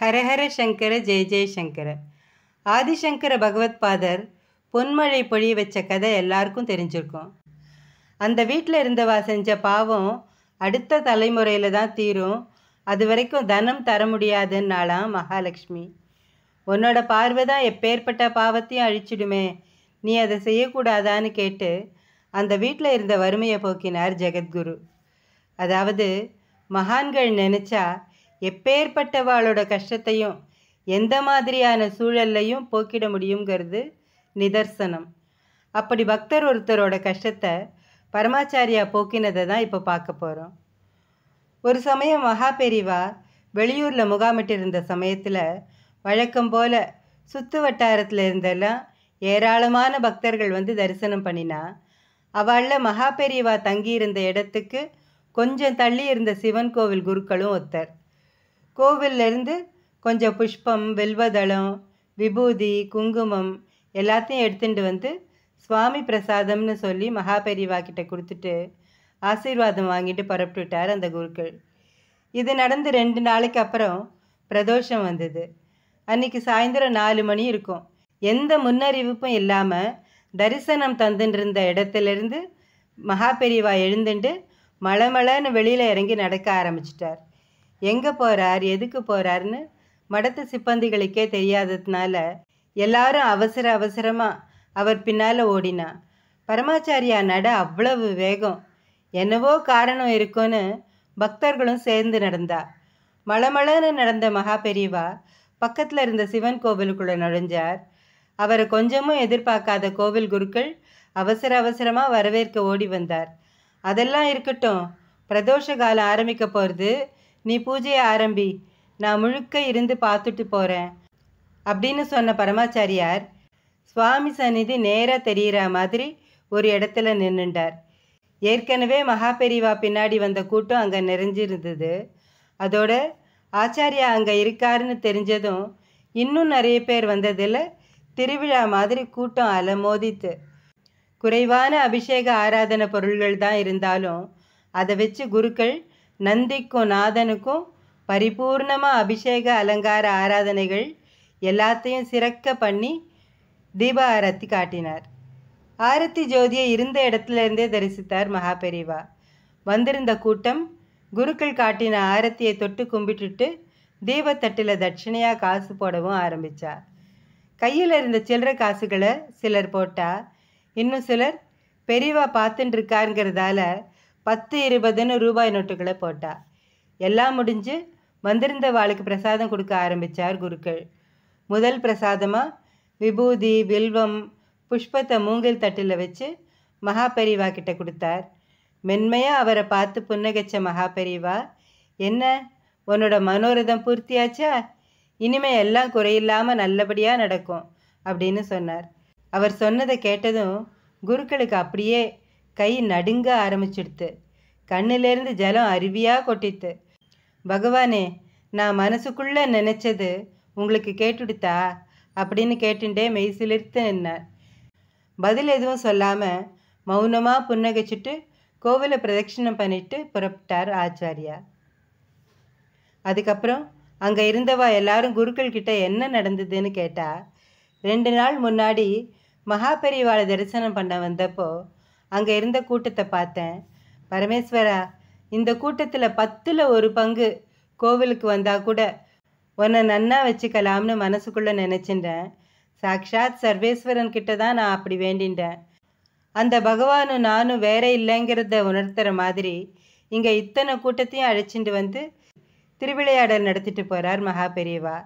ஹரஹர சங்கர ஜெய ஜெயசங்கர சங்கர. பகவத் பாதர் பொன்மழை பொழிய வச்ச கதை எல்லாருக்கும் தெரிஞ்சிருக்கும். அந்த வீட்டில் இருந்தவா செஞ்ச பாவம் அடுத்த தலைமுறையில் தான் தீரும். அது வரைக்கும் தனம் தர முடியாதுன்னாலாம் மகாலட்சுமி. உன்னோட பார்வை தான் எப்பேற்பட்ட பாவத்தையும் அழிச்சிடுமே. நீ அதை செய்யக்கூடாதான்னு கேட்டு அந்த வீட்டில் இருந்த வறுமையை போக்கினார் ஜெகத்குரு. அதாவது மகான்கள் நினச்சா எப்பேற்பட்டவாளோட கஷ்டத்தையும் எந்த மாதிரியான சூழல்லையும் போக்கிட முடியுங்கிறது நிதர்சனம். அப்படி பக்தர் ஒருத்தரோட கஷ்டத்தை பரமாச்சாரியா போக்கினதை தான் இப்போ பார்க்க போகிறோம் ஒரு சமயம் மகா பெரிவா வெளியூரில் முகாமிட்டிருந்த சமயத்தில் வழக்கம் போல சுத்து வட்டாரத்தில் இருந்தெல்லாம் ஏராளமான பக்தர்கள் வந்து தரிசனம் பண்ணினா அவளில் மகா பெரியவா தங்கியிருந்த இடத்துக்கு கொஞ்சம் தள்ளி இருந்த சிவன் கோவில் குருக்களும் ஒத்தர் கோவில்லேருந்து கொஞ்சம் புஷ்பம் வெல்வதளம் விபூதி குங்குமம் எல்லாத்தையும் எடுத்துட்டு வந்து சுவாமி பிரசாதம்னு சொல்லி மகாபெரிவா கிட்ட கொடுத்துட்டு ஆசீர்வாதம் வாங்கிட்டு புறப்பட்டுட்டார் அந்த குருக்கள். இது நடந்து ரெண்டு நாளைக்கு அப்புறம் பிரதோஷம் வந்தது. அன்னைக்கு சாயந்தரம் நாலு மணி இருக்கும். எந்த முன்னறிவிப்பும் இல்லாமல் தரிசனம் தந்துட்டு இருந்த இடத்துலேருந்து மகாபெரிவா எழுந்துண்டு எழுந்துட்டு வெளியில் இறங்கி நடக்க ஆரம்பிச்சிட்டார். எங்கே போகிறார் எதுக்கு போகிறாருன்னு மடத்து சிப்பந்திகளுக்கே தெரியாததுனால எல்லாரும் அவசர அவசரமாக அவர் பின்னால் ஓடினா பரமாச்சாரியா நட அவ்வளவு வேகம். என்னவோ காரணம் இருக்குன்னு பக்தர்களும் சேர்ந்து நடந்தா. மளமளன்னு நடந்த மகா பெரியவா பக்கத்தில் இருந்த சிவன் கோவிலுக்குள்ளே நுழைஞ்சார். அவரை கொஞ்சமும் எதிர்பார்க்காத கோவில் குருக்கள் அவசர அவசரமாக வரவேற்க ஓடி வந்தார். அதெல்லாம் இருக்கட்டும் பிரதோஷ காலம் ஆரம்பிக்க போகிறது நீ பூஜையை ஆரம்பி நான் முழுக்க இருந்து பார்த்துட்டு போகிறேன் அப்படின்னு சொன்ன பரமாச்சாரியார் சுவாமி சந்நிதி நேராக தெரிகிற மாதிரி ஒரு இடத்துல நின்றுண்டார் ஏற்கனவே மகாபெரிவா பின்னாடி வந்த கூட்டம் அங்கே நிறைஞ்சிருந்தது. அதோட ஆச்சாரியா அங்கே இருக்காருன்னு தெரிஞ்சதும் இன்னும் நிறைய பேர் வந்ததில் திருவிழா மாதிரி கூட்டம் அலமோதித்து குறைவான அபிஷேக ஆராதனை பொருள்கள் தான் இருந்தாலும் அதை வச்சு குருக்கள் நந்திக்கும் நாதனுக்கும் பரிபூர்ணமாக அபிஷேக அலங்கார ஆராதனைகள் எல்லாத்தையும் சிறக்க பண்ணி தீப ஆரத்தி காட்டினார். ஆரத்தி ஜோதியை இருந்த இடத்துல இருந்தே தரிசித்தார் மகாபெரிவா. வந்திருந்த கூட்டம் குருக்கள் காட்டின ஆரத்தியை தொட்டு கும்பிட்டுட்டு தீபத்தட்டில் தட்சிணையாக காசு போடவும் ஆரம்பித்தா கையில் இருந்த சில்லற காசுகளை சிலர் போட்டா இன்னும் சிலர் பெரியவா பார்த்துட்டுருக்காருங்கிறதால பத்து இருபதுன்னு ரூபாய் நோட்டுகளை போட்டா. எல்லாம் முடிஞ்சு வந்திருந்த வாளுக்கு பிரசாதம் கொடுக்க ஆரம்பித்தார் குருக்கள். முதல் பிரசாதமாக விபூதி வில்வம் புஷ்பத்தை மூங்கில் தட்டில் வச்சு மகா பெரியவா கிட்ட கொடுத்தார். மென்மையாக அவரை பார்த்து புன்னகைச்ச மகாபெரிவா என்ன உன்னோட மனோரதம் பூர்த்தியாச்சா? இனிமே எல்லாம் குறையில்லாமல் நல்லபடியாக நடக்கும் அப்படின்னு சொன்னார். அவர் சொன்னதை கேட்டதும் குருக்களுக்கு அப்படியே கை நடுங்க ஆரம்பிச்சிடுத்து. கண்ணிலேருந்து ஜலம் அருவியாக கொட்டித்து பகவானே நான் மனசுக்குள்ளே நினச்சது உங்களுக்கு கேட்டுடுத்தா? அப்படின்னு கேட்டுட்டே மெய் சிலிர்த்து நின்னார். பதில் எதுவும் சொல்லாமல் மௌனமாக புன்னகைச்சிட்டு கோவிலை பிரதட்சிணம் பண்ணிட்டு புறப்பட்டார் ஆச்சாரியா அதுக்கப்புறம் அங்கே இருந்தவா எல்லாரும் குருக்கள் கிட்ட என்ன நடந்ததுன்னு கேட்டா ரெண்டு நாள் முன்னாடி மகாபெரிவாளை தரிசனம் பண்ண வந்தப்போ அங்கே இருந்த கூட்டத்தை பார்த்தேன். பரமேஸ்வரா இந்த கூட்டத்தில் பத்தில் ஒரு பங்கு கோவிலுக்கு வந்தால் கூட உன்னை நன்னா வச்சுக்கலாம்னு மனசுக்குள்ளே நினச்சிட்டேன் சாக்ஷாத் சர்வேஸ்வரன் கிட்ட தான் நான் அப்படி வேண்டின்றேன். அந்த பகவானும் நானும் வேற இல்லைங்கிறத உணர்த்துற மாதிரி இங்கே இத்தனை கூட்டத்தையும் அழைச்சிட்டு வந்து திருவிளையாடல் நடத்திட்டு போகிறார் மகா பெரியவா.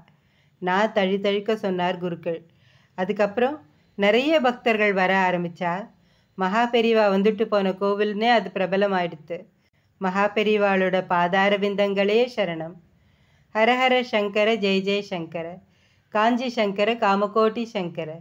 நான் தழி தழிக்க சொன்னார் குருக்கள். அதுக்கப்புறம் நிறைய பக்தர்கள் வர ஆரம்பித்தா மகா பெரிவா வந்துட்டு போன கோவில்னே அது பிரபலமாயிடுத்து. மகா பெரிவாளோட பாதார விந்தங்களே சரணம். ஹரஹர சங்கர ஜெய ஜெய சங்கர. காஞ்சி சங்கர காமகோட்டி சங்கர.